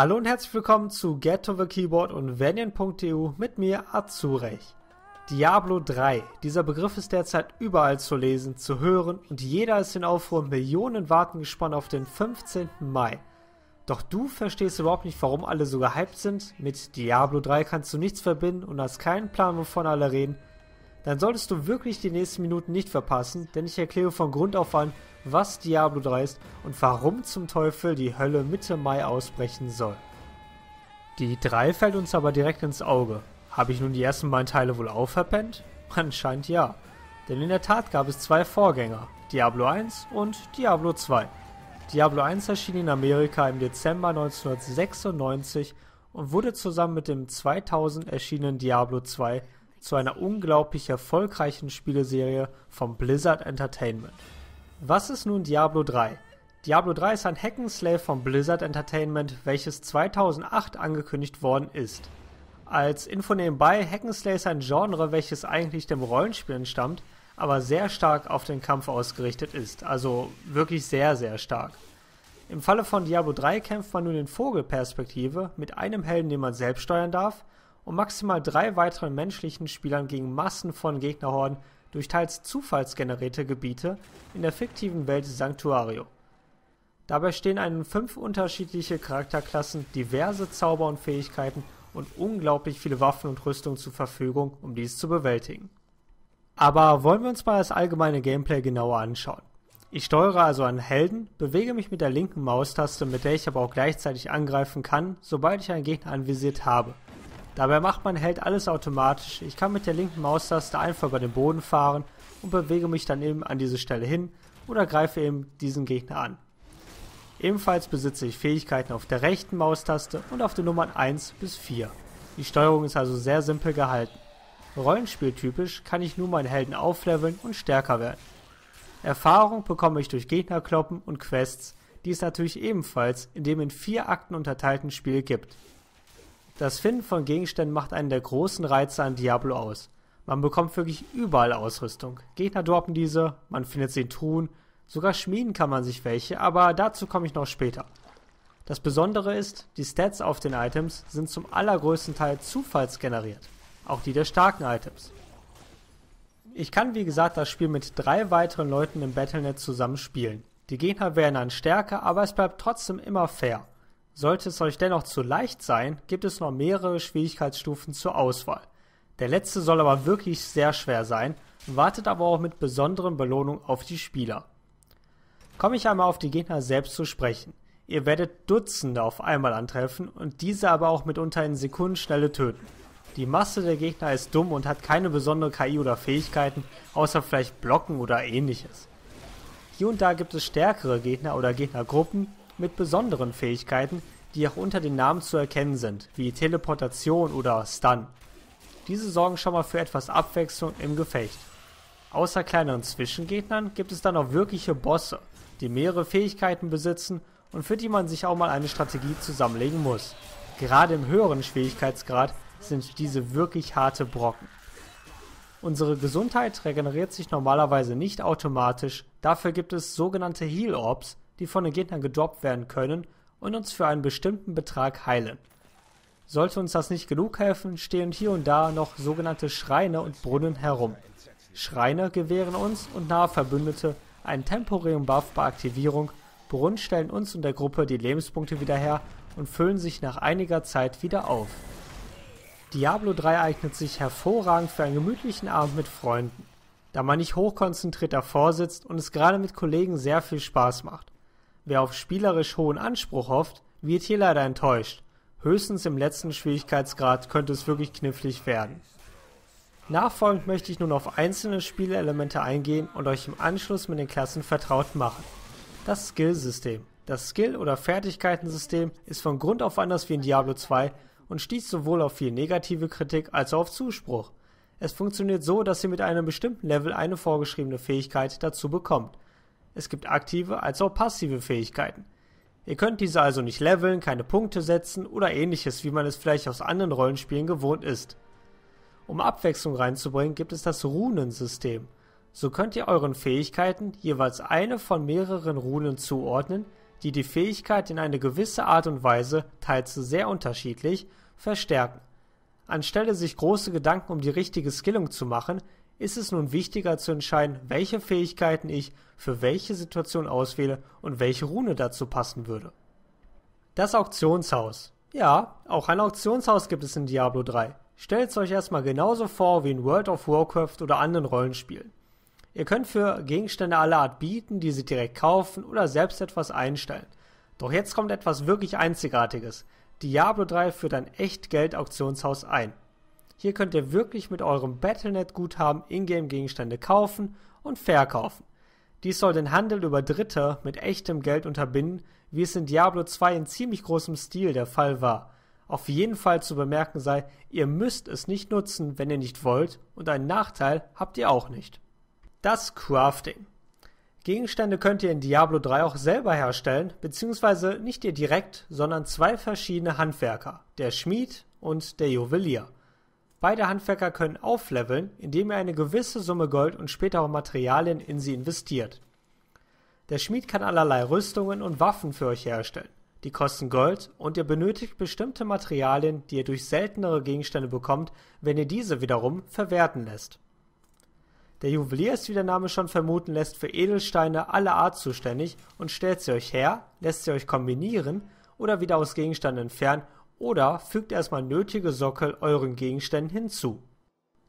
Hallo und herzlich willkommen zu Get to the Keyboard und Vanian.eu mit mir Azurech. Diablo 3. Dieser Begriff ist derzeit überall zu lesen, zu hören und jeder ist in Aufruhr. Millionen warten gespannt auf den 15. Mai. Doch du verstehst überhaupt nicht, warum alle so gehypt sind. Mit Diablo 3 kannst du nichts verbinden und hast keinen Plan, wovon alle reden. Dann solltest du wirklich die nächsten Minuten nicht verpassen, denn ich erkläre von Grund auf an, was Diablo 3 ist und warum zum Teufel die Hölle Mitte Mai ausbrechen soll. Die 3 fällt uns aber direkt ins Auge. Habe ich nun die ersten beiden Teile wohl auferpennt? Anscheinend ja. Denn in der Tat gab es zwei Vorgänger, Diablo 1 und Diablo 2. Diablo 1 erschien in Amerika im Dezember 1996 und wurde zusammen mit dem 2000 erschienenen Diablo 2 zu einer unglaublich erfolgreichen Spieleserie von Blizzard Entertainment. Was ist nun Diablo 3? Diablo 3 ist ein Hack'n'Slay von Blizzard Entertainment, welches 2008 angekündigt worden ist. Als Info nebenbei, Hack'n'Slay ist ein Genre, welches eigentlich dem Rollenspiel entstammt, aber sehr stark auf den Kampf ausgerichtet ist, also wirklich sehr, sehr stark. Im Falle von Diablo 3 kämpft man nun in Vogelperspektive mit einem Helden, den man selbst steuern darf, und maximal drei weiteren menschlichen Spielern gegen Massen von Gegnerhorden durch teils zufallsgenerierte Gebiete in der fiktiven Welt Sanctuario. Dabei stehen einem fünf unterschiedliche Charakterklassen, diverse Zauber und Fähigkeiten und unglaublich viele Waffen und Rüstungen zur Verfügung, um dies zu bewältigen. Aber wollen wir uns mal das allgemeine Gameplay genauer anschauen. Ich steuere also einen Helden, bewege mich mit der linken Maustaste, mit der ich aber auch gleichzeitig angreifen kann, sobald ich einen Gegner anvisiert habe – Dabei macht mein Held alles automatisch. Ich kann mit der linken Maustaste einfach über den Boden fahren und bewege mich dann eben an diese Stelle hin oder greife eben diesen Gegner an. Ebenfalls besitze ich Fähigkeiten auf der rechten Maustaste und auf den Nummern 1 bis 4. Die Steuerung ist also sehr simpel gehalten. Rollenspieltypisch kann ich nun meinen Helden aufleveln und stärker werden. Erfahrung bekomme ich durch Gegnerkloppen und Quests, die es natürlich ebenfalls in dem in vier Akten unterteilten Spiel gibt. Das Finden von Gegenständen macht einen der großen Reize an Diablo aus. Man bekommt wirklich überall Ausrüstung. Gegner droppen diese, man findet sie in Truhen, sogar schmieden kann man sich welche, aber dazu komme ich noch später. Das Besondere ist, die Stats auf den Items sind zum allergrößten Teil zufallsgeneriert, auch die der starken Items. Ich kann wie gesagt das Spiel mit drei weiteren Leuten im Battlenet zusammen spielen. Die Gegner werden dann stärker, aber es bleibt trotzdem immer fair. Sollte es euch dennoch zu leicht sein, gibt es noch mehrere Schwierigkeitsstufen zur Auswahl. Der letzte soll aber wirklich sehr schwer sein, wartet aber auch mit besonderen Belohnungen auf die Spieler. Komme ich einmal auf die Gegner selbst zu sprechen. Ihr werdet Dutzende auf einmal antreffen und diese aber auch mitunter in Sekundenschnelle töten. Die Masse der Gegner ist dumm und hat keine besondere KI oder Fähigkeiten, außer vielleicht Blocken oder ähnliches. Hier und da gibt es stärkere Gegner oder Gegnergruppen, mit besonderen Fähigkeiten, die auch unter den Namen zu erkennen sind, wie Teleportation oder Stun. Diese sorgen schon mal für etwas Abwechslung im Gefecht. Außer kleineren Zwischengegnern gibt es dann auch wirkliche Bosse, die mehrere Fähigkeiten besitzen und für die man sich auch mal eine Strategie zusammenlegen muss. Gerade im höheren Schwierigkeitsgrad sind diese wirklich harte Brocken. Unsere Gesundheit regeneriert sich normalerweise nicht automatisch, dafür gibt es sogenannte Heal Orbs, die von den Gegnern gedroppt werden können und uns für einen bestimmten Betrag heilen. Sollte uns das nicht genug helfen, stehen hier und da noch sogenannte Schreine und Brunnen herum. Schreine gewähren uns und nahe Verbündete einen temporären Buff bei Aktivierung, Brunnen stellen uns und der Gruppe die Lebenspunkte wieder her und füllen sich nach einiger Zeit wieder auf. Diablo 3 eignet sich hervorragend für einen gemütlichen Abend mit Freunden, da man nicht hochkonzentriert davor sitzt und es gerade mit Kollegen sehr viel Spaß macht. Wer auf spielerisch hohen Anspruch hofft, wird hier leider enttäuscht. Höchstens im letzten Schwierigkeitsgrad könnte es wirklich knifflig werden. Nachfolgend möchte ich nun auf einzelne Spielelemente eingehen und euch im Anschluss mit den Klassen vertraut machen. Das Skillsystem. Das Skill- oder Fertigkeitensystem ist von Grund auf anders wie in Diablo 2 und stieß sowohl auf viel negative Kritik als auch auf Zuspruch. Es funktioniert so, dass ihr mit einem bestimmten Level eine vorgeschriebene Fähigkeit dazu bekommt. Es gibt aktive als auch passive Fähigkeiten. Ihr könnt diese also nicht leveln, keine Punkte setzen oder ähnliches, wie man es vielleicht aus anderen Rollenspielen gewohnt ist. Um Abwechslung reinzubringen, gibt es das Runensystem. So könnt ihr euren Fähigkeiten jeweils eine von mehreren Runen zuordnen, die die Fähigkeit in eine gewisse Art und Weise, teils sehr unterschiedlich, verstärken. Anstelle sich große Gedanken um die richtige Skillung zu machen, ist es nun wichtiger zu entscheiden, welche Fähigkeiten ich für welche Situation auswähle und welche Rune dazu passen würde. Das Auktionshaus. Ja, auch ein Auktionshaus gibt es in Diablo 3. Stellt es euch erstmal genauso vor wie in World of Warcraft oder anderen Rollenspielen. Ihr könnt für Gegenstände aller Art bieten, diese direkt kaufen oder selbst etwas einstellen. Doch jetzt kommt etwas wirklich Einzigartiges. Diablo 3 führt ein Echtgeld-Auktionshaus ein. Hier könnt ihr wirklich mit eurem Battlenet-Guthaben Ingame-Gegenstände kaufen und verkaufen. Dies soll den Handel über Dritte mit echtem Geld unterbinden, wie es in Diablo 2 in ziemlich großem Stil der Fall war. Auf jeden Fall zu bemerken sei, ihr müsst es nicht nutzen, wenn ihr nicht wollt, und einen Nachteil habt ihr auch nicht. Das Crafting. Gegenstände könnt ihr in Diablo 3 auch selber herstellen, beziehungsweise nicht ihr direkt, sondern zwei verschiedene Handwerker, der Schmied und der Juwelier. Beide Handwerker können aufleveln, indem ihr eine gewisse Summe Gold und später auch Materialien in sie investiert. Der Schmied kann allerlei Rüstungen und Waffen für euch herstellen. Die kosten Gold und ihr benötigt bestimmte Materialien, die ihr durch seltenere Gegenstände bekommt, wenn ihr diese wiederum verwerten lässt. Der Juwelier ist, wie der Name schon vermuten lässt, für Edelsteine aller Art zuständig und stellt sie euch her, lässt sie euch kombinieren oder wieder aus Gegenständen entfernen oder fügt erstmal nötige Sockel euren Gegenständen hinzu.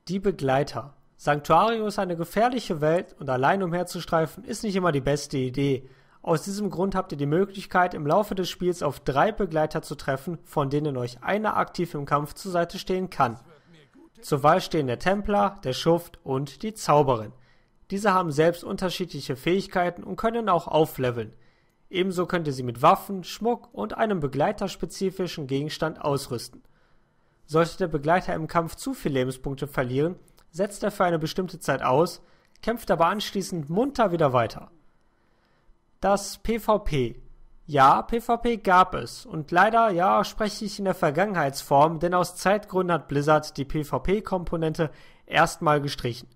Die Begleiter. Sanctuario ist eine gefährliche Welt und allein umherzustreifen ist nicht immer die beste Idee. Aus diesem Grund habt ihr die Möglichkeit, im Laufe des Spiels auf drei Begleiter zu treffen, von denen euch einer aktiv im Kampf zur Seite stehen kann. Zur Wahl stehen der Templer, der Schuft und die Zauberin. Diese haben selbst unterschiedliche Fähigkeiten und können auch aufleveln. Ebenso könnt ihr sie mit Waffen, Schmuck und einem begleiterspezifischen Gegenstand ausrüsten. Sollte der Begleiter im Kampf zu viele Lebenspunkte verlieren, setzt er für eine bestimmte Zeit aus, kämpft aber anschließend munter wieder weiter. Das PvP. Ja, PvP gab es und leider, ja, spreche ich in der Vergangenheitsform, denn aus Zeitgründen hat Blizzard die PvP-Komponente erstmal gestrichen.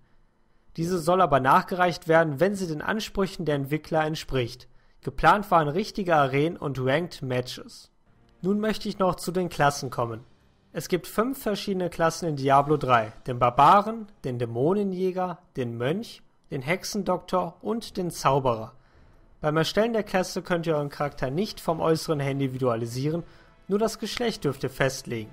Diese soll aber nachgereicht werden, wenn sie den Ansprüchen der Entwickler entspricht. Geplant waren richtige Arenen und Ranked Matches. Nun möchte ich noch zu den Klassen kommen. Es gibt fünf verschiedene Klassen in Diablo 3. Den Barbaren, den Dämonenjäger, den Mönch, den Hexendoktor und den Zauberer. Beim Erstellen der Klasse könnt ihr euren Charakter nicht vom Äußeren her individualisieren, nur das Geschlecht dürft ihr festlegen.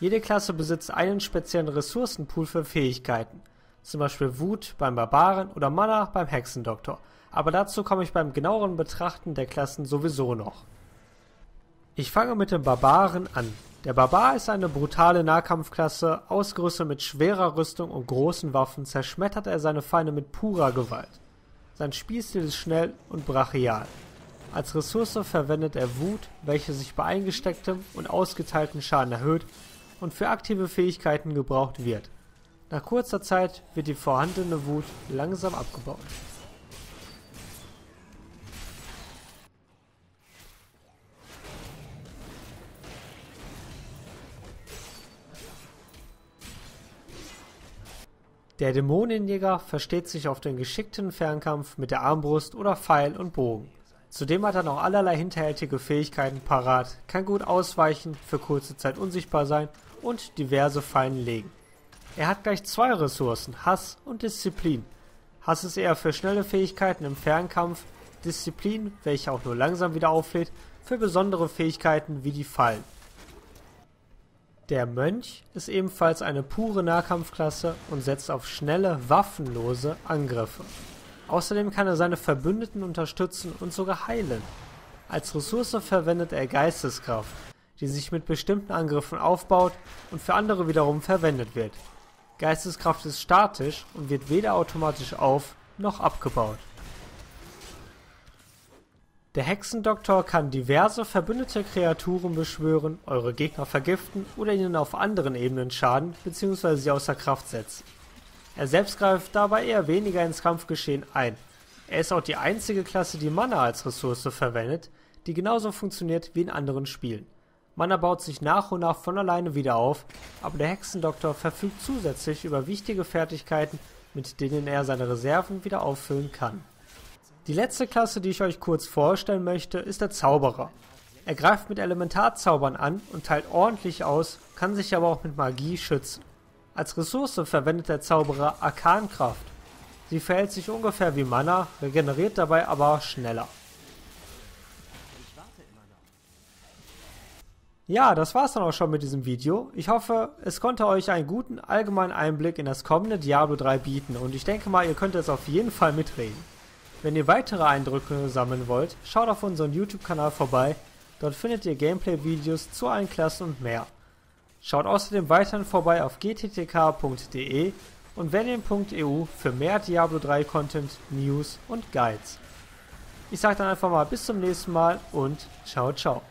Jede Klasse besitzt einen speziellen Ressourcenpool für Fähigkeiten, zum Beispiel Wut beim Barbaren oder Mana beim Hexendoktor – aber dazu komme ich beim genaueren Betrachten der Klassen sowieso noch. Ich fange mit dem Barbaren an. Der Barbar ist eine brutale Nahkampfklasse, ausgerüstet mit schwerer Rüstung und großen Waffen zerschmettert er seine Feinde mit purer Gewalt. Sein Spielstil ist schnell und brachial. Als Ressource verwendet er Wut, welche sich bei eingestecktem und ausgeteiltem Schaden erhöht und für aktive Fähigkeiten gebraucht wird. Nach kurzer Zeit wird die vorhandene Wut langsam abgebaut. Der Dämonenjäger versteht sich auf den geschickten Fernkampf mit der Armbrust oder Pfeil und Bogen. Zudem hat er noch allerlei hinterhältige Fähigkeiten parat, kann gut ausweichen, für kurze Zeit unsichtbar sein und diverse Fallen legen. Er hat gleich zwei Ressourcen, Hass und Disziplin. Hass ist eher für schnelle Fähigkeiten im Fernkampf, Disziplin, welche auch nur langsam wieder auflädt, für besondere Fähigkeiten wie die Fallen. Der Mönch ist ebenfalls eine pure Nahkampfklasse und setzt auf schnelle, waffenlose Angriffe. Außerdem kann er seine Verbündeten unterstützen und sogar heilen. Als Ressource verwendet er Geisteskraft, die sich mit bestimmten Angriffen aufbaut und für andere wiederum verwendet wird. Geisteskraft ist statisch und wird weder automatisch auf noch abgebaut. Der Hexendoktor kann diverse verbündete Kreaturen beschwören, eure Gegner vergiften oder ihnen auf anderen Ebenen schaden bzw. sie außer Kraft setzen. Er selbst greift dabei eher weniger ins Kampfgeschehen ein. Er ist auch die einzige Klasse, die Mana als Ressource verwendet, die genauso funktioniert wie in anderen Spielen. Mana baut sich nach und nach von alleine wieder auf, aber der Hexendoktor verfügt zusätzlich über wichtige Fertigkeiten, mit denen er seine Reserven wieder auffüllen kann. Die letzte Klasse, die ich euch kurz vorstellen möchte, ist der Zauberer. Er greift mit Elementarzaubern an und teilt ordentlich aus, kann sich aber auch mit Magie schützen. Als Ressource verwendet der Zauberer Arkankraft. Sie verhält sich ungefähr wie Mana, regeneriert dabei aber schneller. Ja, das war's dann auch schon mit diesem Video. Ich hoffe, es konnte euch einen guten allgemeinen Einblick in das kommende Diablo 3 bieten und ich denke mal, ihr könnt es auf jeden Fall mitreden. Wenn ihr weitere Eindrücke sammeln wollt, schaut auf unseren YouTube-Kanal vorbei, dort findet ihr Gameplay-Videos zu allen Klassen und mehr. Schaut außerdem weiterhin vorbei auf gttk.de und venien.eu für mehr Diablo 3 Content, News und Guides. Ich sage dann einfach mal bis zum nächsten Mal und ciao ciao.